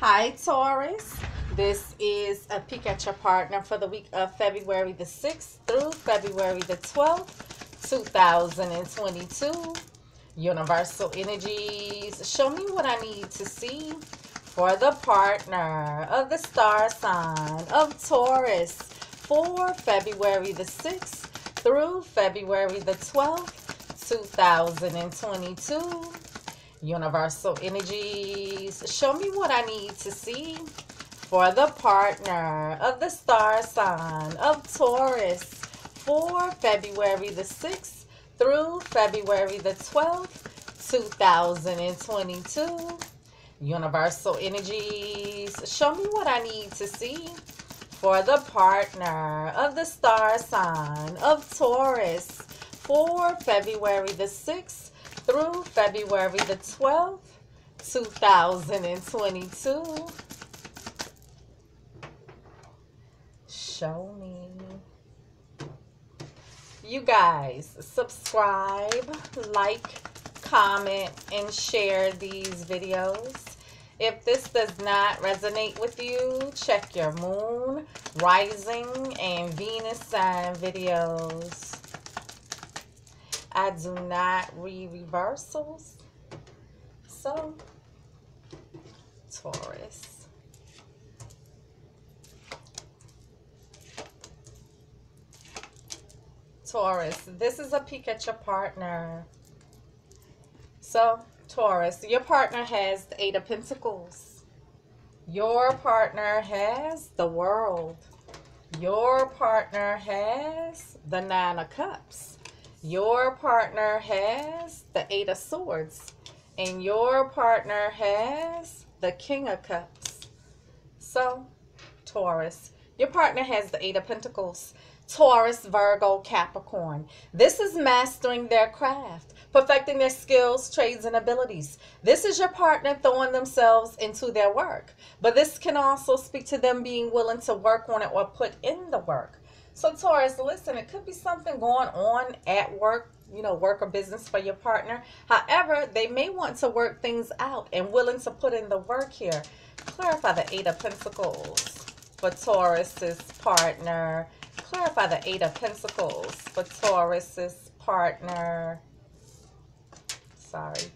Hi, Taurus. This is a peek at your partner for the week of February the 6th through February the 12th, 2022. Universal energies, show me what I need to see for the partner of the star sign of Taurus for February the 6th through February the 12th, 2022. Universal energies, show me what I need to see for the partner of the star sign of Taurus for February the 6th through February the 12th, 2022. Universal energies, show me what I need to see for the partner of the star sign of Taurus for February the 6th through February the 12th, 2022. Show me. You guys, subscribe, like, comment, and share these videos. If this does not resonate with you, check your moon, rising, and Venus sign videos. I do not read reversals. So, Taurus. Taurus, this is a peek at your partner. So, Taurus, your partner has the Eight of Pentacles. Your partner has the World. Your partner has the Nine of Cups. Your partner has the Eight of Swords. And your partner has the King of Cups. So, Taurus, your partner has the Eight of Pentacles. Taurus, Virgo, Capricorn. This is mastering their craft, perfecting their skills, trades, and abilities. This is your partner throwing themselves into their work. But this can also speak to them being willing to work on it or put in the work. So Taurus, listen, it could be something going on at work, you know, work or business for your partner. However, they may want to work things out and willing to put in the work here. Clarify the Eight of Pentacles for Taurus's partner. Clarify the Eight of Pentacles for Taurus's partner. Sorry.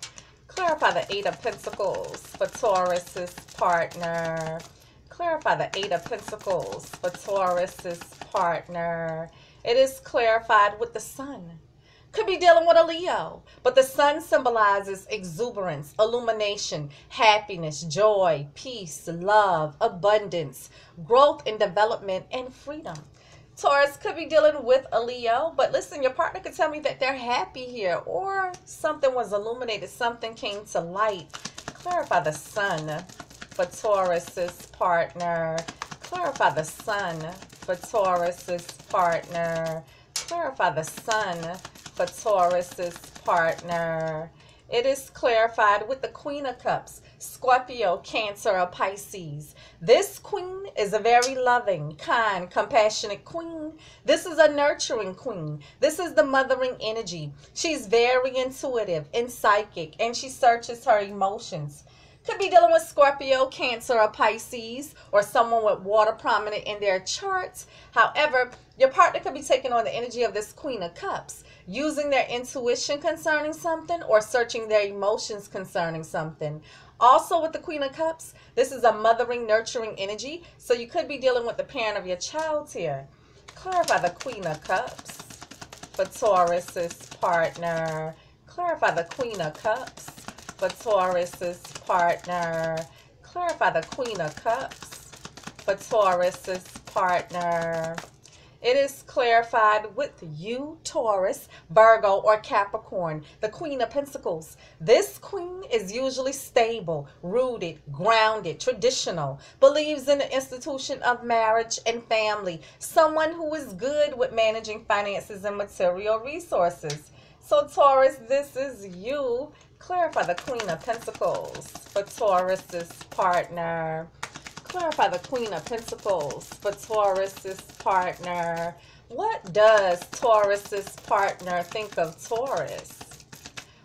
Clarify the Eight of Pentacles for Taurus's partner clarify the Eight of Pentacles for Taurus's partner. It is clarified with the sun. Could be dealing with a Leo, but the sun symbolizes exuberance, illumination, happiness, joy, peace, love, abundance, growth and development, and freedom. Taurus could be dealing with a Leo, but listen, your partner could tell me that they're happy here or something was illuminated, something came to light. Clarify the sun for Taurus's partner. Clarify the sun for Taurus's partner. Clarify the sun for Taurus's partner. It is clarified with the Queen of Cups, Scorpio, Cancer, or Pisces. This queen is a very loving, kind, compassionate queen. This is a nurturing queen. This is the mothering energy. She's very intuitive and psychic, and she searches her emotions. Could be dealing with Scorpio, Cancer, or Pisces, or someone with water prominent in their charts. However, your partner could be taking on the energy of this Queen of Cups, using their intuition concerning something or searching their emotions concerning something. Also, with the Queen of Cups, this is a mothering, nurturing energy. So you could be dealing with the parent of your child here. Clarify the Queen of Cups for Taurus's partner. Clarify the Queen of Cups for Taurus's partner. Clarify the Queen of Cups for Taurus's partner. It is clarified with you, Taurus, Virgo, or Capricorn, the Queen of Pentacles. This queen is usually stable, rooted, grounded, traditional, believes in the institution of marriage and family, someone who is good with managing finances and material resources. So, Taurus, this is you Clarify the Queen of Pentacles for Taurus's partner. Clarify the Queen of Pentacles for Taurus's partner. What does Taurus's partner think of Taurus?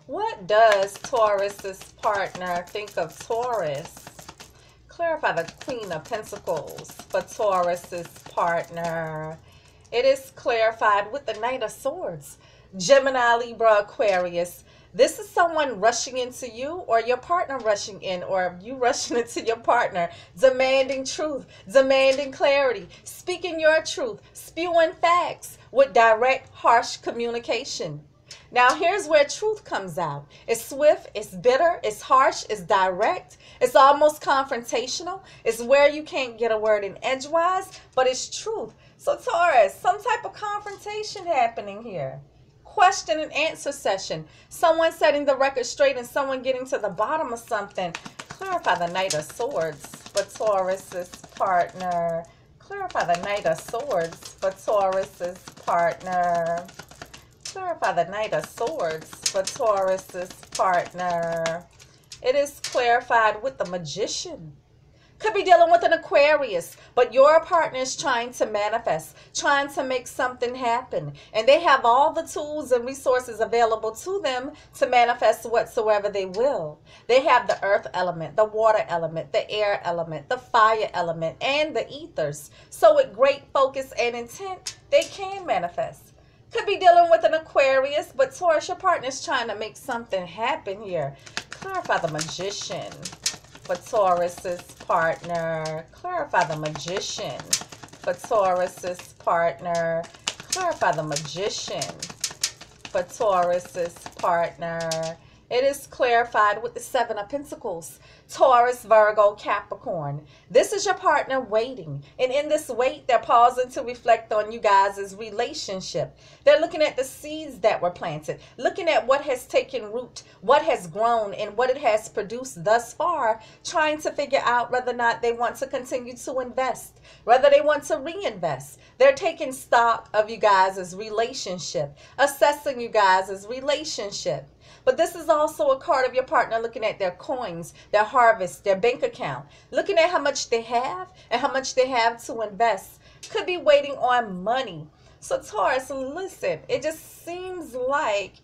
What does Taurus's partner think of Taurus? Clarify the Queen of Pentacles for Taurus's partner. It is clarified with the Knight of Swords. Gemini, Libra, Aquarius. This is someone rushing into you or your partner rushing in or you rushing into your partner, demanding truth, demanding clarity, speaking your truth, spewing facts with direct, harsh communication. Now, here's where truth comes out. It's swift, it's bitter, it's harsh, it's direct, it's almost confrontational. It's where you can't get a word in edgewise, but it's truth. So, Taurus, some type of confrontation happening here. Question and answer session. Someone setting the record straight and someone getting to the bottom of something. Clarify the Knight of Swords for Taurus's partner. Clarify the Knight of Swords for Taurus's partner. Clarify the Knight of Swords for Taurus's partner. It is clarified with the Magician. Could be dealing with an Aquarius, but your partner is trying to manifest, trying to make something happen. And they have all the tools and resources available to them to manifest whatsoever they will. They have the earth element, the water element, the air element, the fire element, and the ethers. So, with great focus and intent, they can manifest. Could be dealing with an Aquarius, but Taurus, your partner is trying to make something happen here. Clarify the magician for Taurus's partner. Clarify the magician for Taurus's partner. Clarify the magician for Taurus's partner. It is clarified with the Seven of Pentacles. Taurus, Virgo, Capricorn. This is your partner waiting. And in this wait, they're pausing to reflect on you guys' relationship. They're looking at the seeds that were planted, looking at what has taken root, what has grown, and what it has produced thus far, trying to figure out whether or not they want to continue to invest, whether they want to reinvest. They're taking stock of you guys' relationship, assessing you guys' relationship. But this is also a card of your partner looking at their coins, their harvest, their bank account, looking at how much they have and how much they have to invest. Could be waiting on money. So, Taurus, listen, it just seems like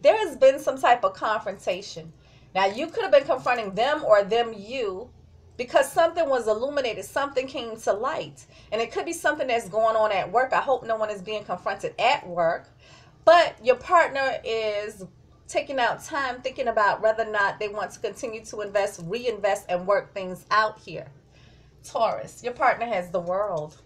there has been some type of confrontation. Now, you could have been confronting them or them you because something was illuminated, something came to light. And it could be something that's going on at work. I hope no one is being confronted at work. But your partner is taking out time thinking about whether or not they want to continue to invest, reinvest, and work things out here. Taurus, your partner has the world.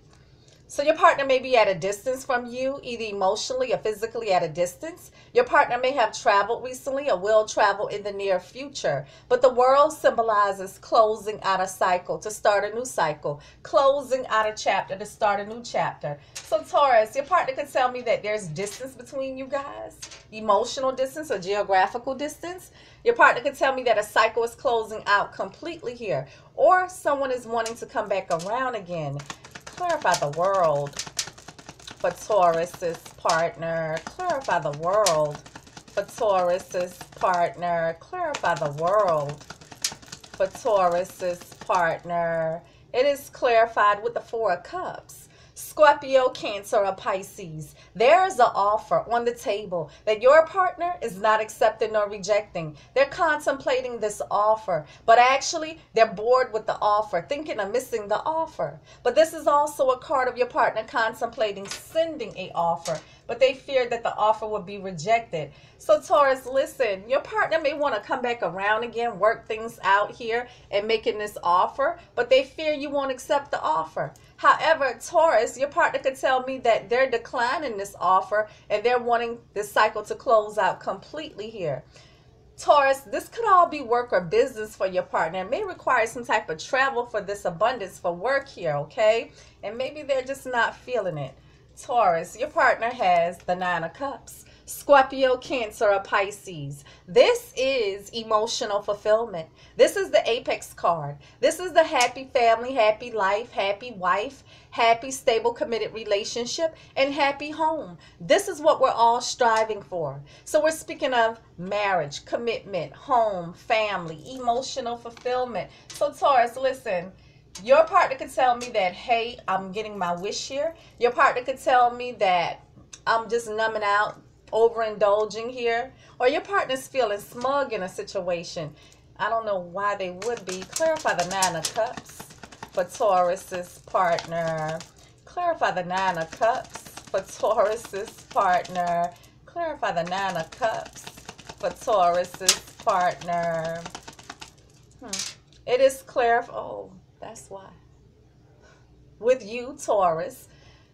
So your partner may be at a distance from you, either emotionally or physically at a distance. Your partner may have traveled recently or will travel in the near future. But the world symbolizes closing out a cycle to start a new cycle, closing out a chapter to start a new chapter. So Taurus, your partner could tell me that there's distance between you guys, emotional distance or geographical distance. Your partner could tell me that a cycle is closing out completely here, or someone is wanting to come back around again clarify the world for Taurus's partner. Clarify the world for Taurus's partner. Clarify the world for Taurus's partner. It is clarified with the Four of Cups. Scorpio, Cancer, or Pisces, there is an offer on the table that your partner is not accepting nor rejecting. They're contemplating this offer, but actually they're bored with the offer, thinking of missing the offer. But this is also a card of your partner contemplating sending a offer, but they fear that the offer would be rejected. So, Taurus, listen, your partner may want to come back around again, work things out here, and making this offer, but they fear you won't accept the offer. However, Taurus, your partner could tell me that they're declining this offer and they're wanting this cycle to close out completely here. Taurus, this could all be work or business for your partner. It may require some type of travel for this abundance for work here, okay? And maybe they're just not feeling it. Taurus, your partner has the Nine of Cups. Scorpio, Cancer, or Pisces. This is emotional fulfillment. This is the apex card. This is the happy family, happy life, happy wife, happy, stable, committed relationship, and happy home. This is what we're all striving for. So we're speaking of marriage, commitment, home, family, emotional fulfillment. So, Taurus, listen. Your partner could tell me that, hey, I'm getting my wish here. Your partner could tell me that I'm just numbing out overindulging here, or your partner's feeling smug in a situation. I don't know why they would be. Clarify the Nine of Cups for Taurus's partner. Clarify the Nine of Cups for Taurus's partner. Clarify the Nine of Cups for Taurus's partner. Hmm. It is clear. Oh, that's why. With you, Taurus,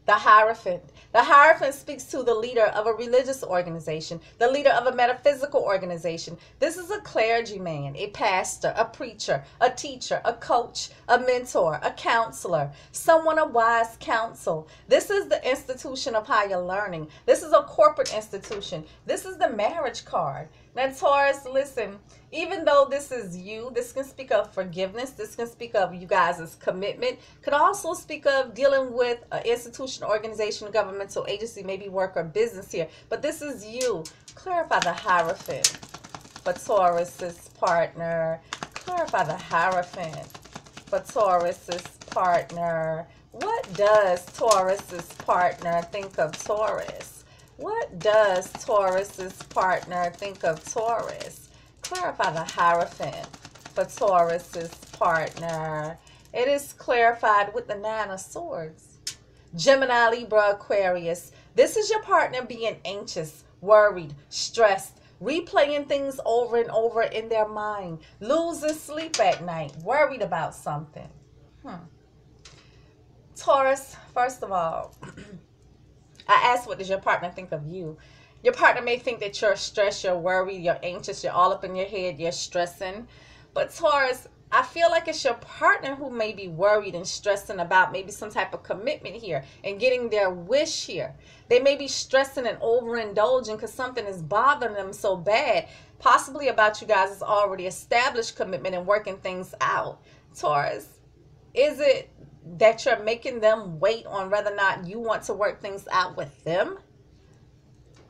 the Hierophant. The Hierophant speaks to the leader of a religious organization, the leader of a metaphysical organization. This is a clergyman, a pastor, a preacher, a teacher, a coach, a mentor, a counselor, someone of wise counsel. This is the institution of higher learning. This is a corporate institution. This is the marriage card. Now, Taurus, listen, even though this is you, this can speak of forgiveness. This can speak of you guys' commitment. Could also speak of dealing with an institution, organization, governmental agency, maybe work or business here. But this is you. Clarify the Hierophant for Taurus's partner. Clarify the Hierophant for Taurus's partner. What does Taurus's partner think of Taurus? What does Taurus's partner think of Taurus? Clarify the Hierophant for Taurus's partner. It is clarified with the Nine of Swords. Gemini, Libra, Aquarius. This is your partner being anxious, worried, stressed, replaying things over and over in their mind, losing sleep at night, worried about something. Hmm. Taurus, first of all, I asked, what does your partner think of you? Your partner may think that you're stressed, you're worried, you're anxious, you're all up in your head, you're stressing. But Taurus, I feel like it's your partner who may be worried and stressing about maybe some type of commitment here and getting their wish here. They may be stressing and overindulging because something is bothering them so bad, possibly about you guys' already established commitment and working things out. Taurus, is it that you're making them wait on whether or not you want to work things out with them?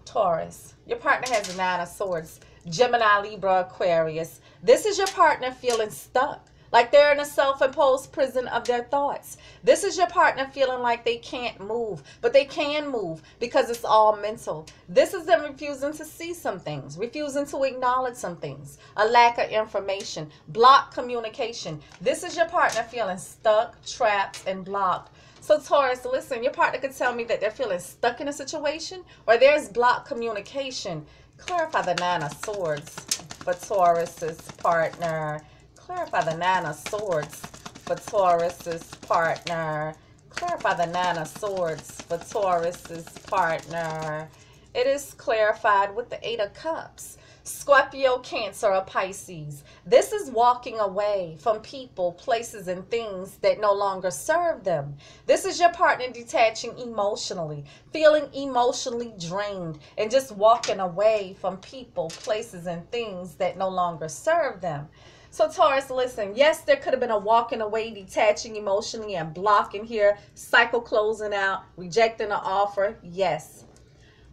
Taurus, your partner has a nine of swords. Gemini, Libra, Aquarius. This is your partner feeling stuck like they're in a self-imposed prison of their thoughts. This is your partner feeling like they can't move, but they can move because it's all mental. This is them refusing to see some things, refusing to acknowledge some things, a lack of information, blocked communication. This is your partner feeling stuck, trapped, and blocked. So Taurus, listen, your partner could tell me that they're feeling stuck in a situation or there's blocked communication. Clarify the Nine of Swords for Taurus's partner. Clarify the Nine of Swords for Taurus's partner. Clarify the Nine of Swords for Taurus's partner. It is clarified with the Eight of Cups. Scorpio, Cancer, or Pisces. This is walking away from people, places, and things that no longer serve them. This is your partner detaching emotionally, feeling emotionally drained, and just walking away from people, places, and things that no longer serve them. So Taurus, listen, yes, there could have been a walking away, detaching emotionally and blocking here, cycle closing out, rejecting an offer. Yes.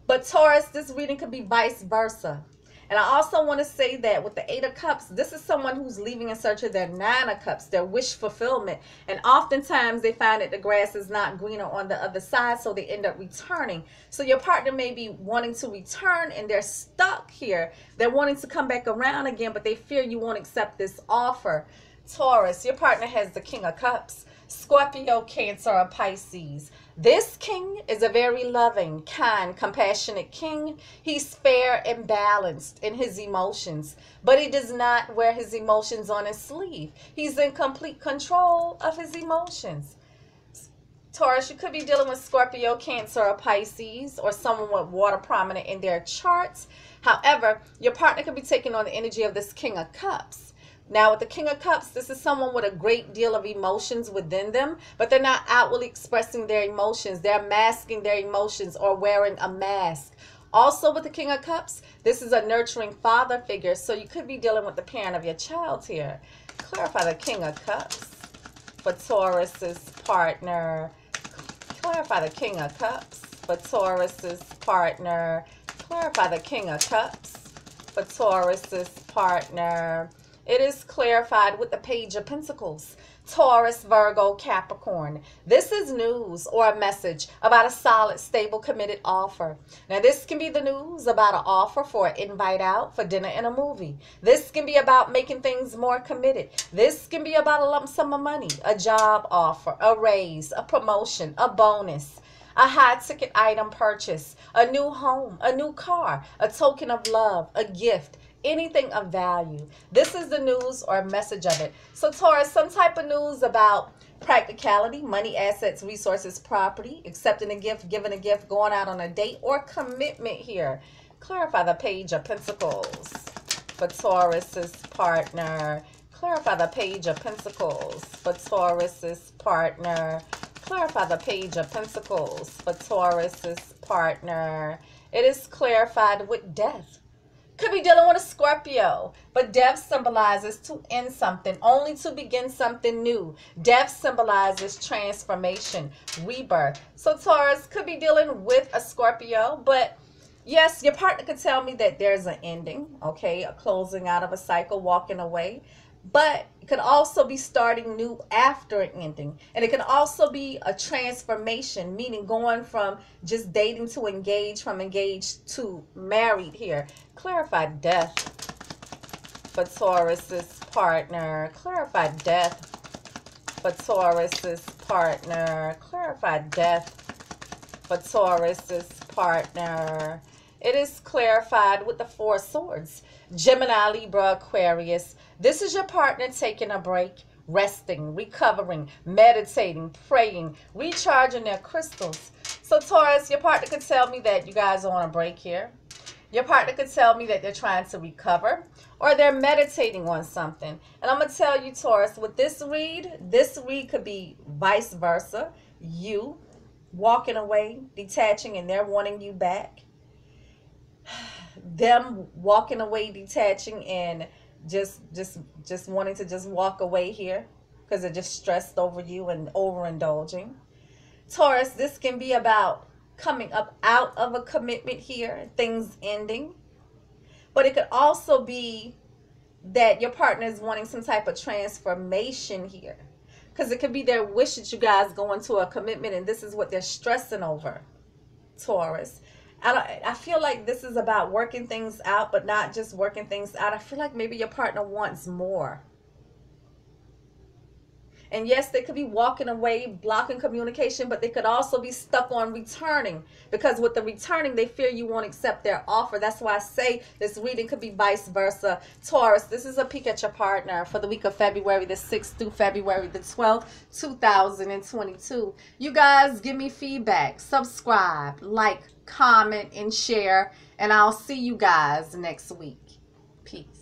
But Taurus, this reading could be vice versa. And I also want to say that with the Eight of Cups, this is someone who's leaving in search of their Nine of Cups, their wish fulfillment. And oftentimes they find that the grass is not greener on the other side, so they end up returning. So your partner may be wanting to return and they're stuck here. They're wanting to come back around again, but they fear you won't accept this offer. Taurus, your partner has the King of Cups. Scorpio, Cancer, or Pisces. This king is a very loving, kind, compassionate king. He's fair and balanced in his emotions, but he does not wear his emotions on his sleeve. He's in complete control of his emotions. Taurus, you could be dealing with Scorpio, Cancer, or Pisces, or someone with water prominent in their charts. However, your partner could be taking on the energy of this King of Cups. Now, with the King of Cups, this is someone with a great deal of emotions within them, but they're not outwardly expressing their emotions. They're masking their emotions or wearing a mask. Also, with the King of Cups, this is a nurturing father figure, so you could be dealing with the parent of your child here. Clarify the King of Cups for Taurus's partner. Clarify the King of Cups for Taurus's partner. Clarify the King of Cups for Taurus's partner. It is clarified with the Page of Pentacles. Taurus, Virgo, Capricorn. This is news or a message about a solid, stable, committed offer. Now, this can be the news about an offer for an invite out for dinner and a movie. This can be about making things more committed. This can be about a lump sum of money, a job offer, a raise, a promotion, a bonus a high ticket item purchase, a new home, a new car, a token of love, a gift, anything of value. This is the news or message of it. So, Taurus, some type of news about practicality, money, assets, resources, property, accepting a gift, giving a gift, going out on a date, or commitment here. Clarify the Page of Pentacles for Taurus's partner. Clarify the Page of Pentacles for Taurus's partner. Clarify the Page of Pentacles for Taurus's partner. It is clarified with death. Could be dealing with a Scorpio, but death symbolizes to end something, only to begin something new. Death symbolizes transformation, rebirth. So Taurus could be dealing with a Scorpio, but yes, your partner could tell me that there's an ending, okay, a closing out of a cycle, walking away but it could also be starting new after ending. And it can also be a transformation, meaning going from just dating to engaged, from engaged to married here. Clarify death for Taurus's partner. Clarify death for Taurus's partner. Clarify death for Taurus's partner. It is clarified with the Four Swords. Gemini, Libra, Aquarius. This is your partner taking a break, resting, recovering, meditating, praying, recharging their crystals. So, Taurus, your partner could tell me that you guys are on a break here. Your partner could tell me that they're trying to recover or they're meditating on something. And I'm going to tell you, Taurus, with this read, this read could be vice versa. You walking away, detaching, and they're wanting you back. Them walking away, detaching, and just just just wanting to just walk away here because they're just stressed over you and overindulging. Taurus, this can be about coming up out of a commitment here, things ending. But it could also be that your partner is wanting some type of transformation here. Because it could be their wish that you guys go into a commitment and this is what they're stressing over, Taurus. I, I feel like this is about working things out, but not just working things out. I feel like maybe your partner wants more. And yes, they could be walking away, blocking communication, but they could also be stuck on returning because with the returning, they fear you won't accept their offer. That's why I say this reading could be vice versa. Taurus, this is a peek at your partner for the week of February the 6th through February the 12th, 2022. You guys give me feedback, subscribe, like, comment, and share. And I'll see you guys next week. Peace.